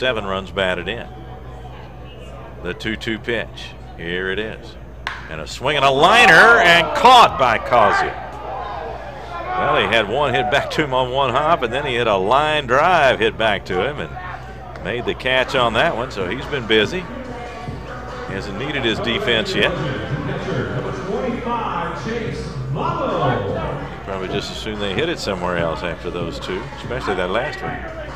seven runs batted in. The 2 2 pitch. Here it is. And a swing and a liner and caught by Causey. Well, he had one hit back to him on one hop, and then he hit a line drive hit back to him and made the catch on that one. So he's been busy. He hasn't needed his defense yet. Probably just as soon they hit it somewhere else after those two, especially that last one.